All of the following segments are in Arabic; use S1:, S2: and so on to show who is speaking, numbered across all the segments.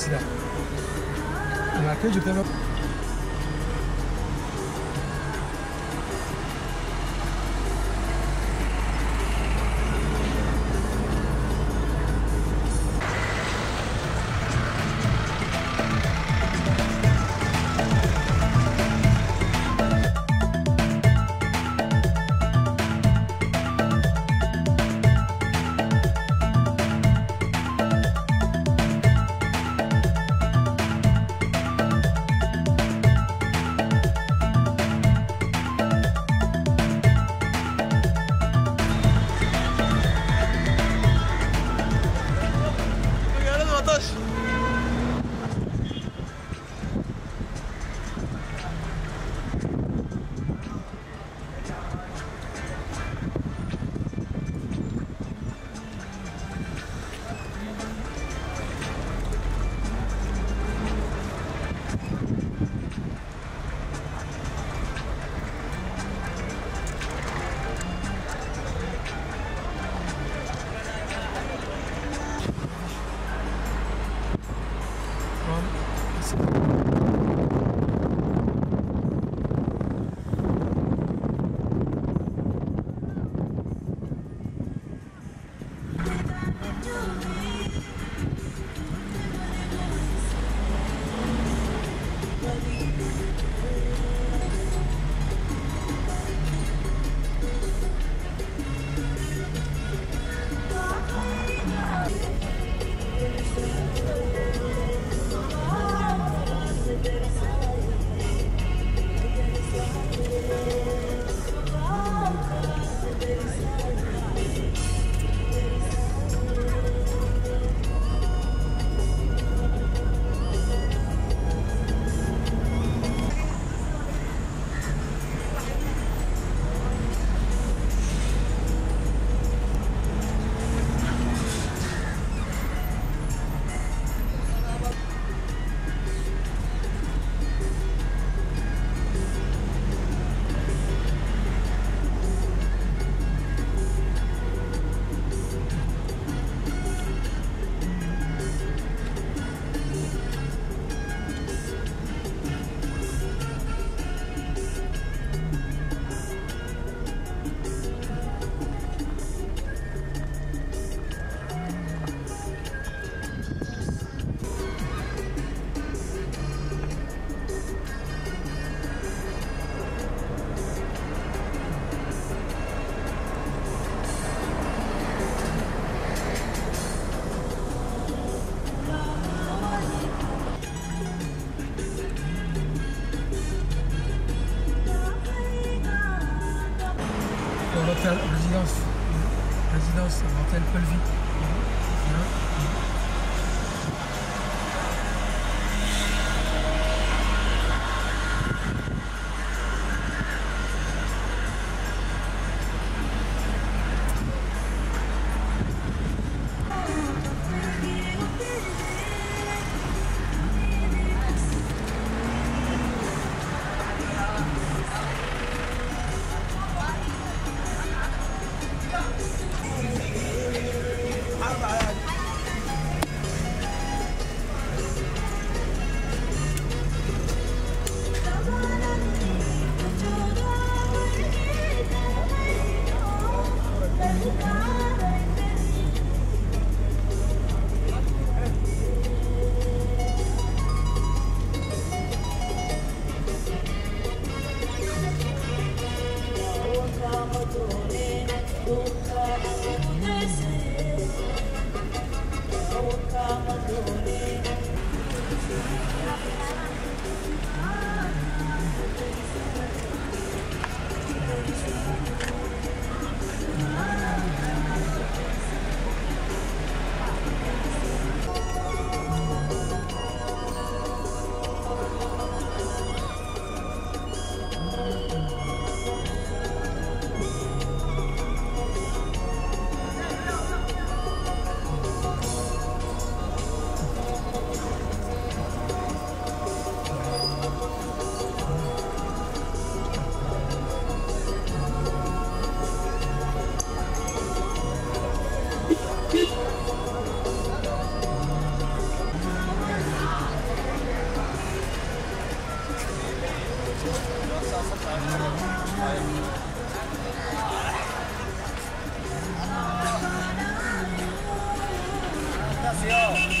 S1: السلاح. لما يعني كيجي résidence Paul Colvie 안녕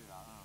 S1: dude, don't know.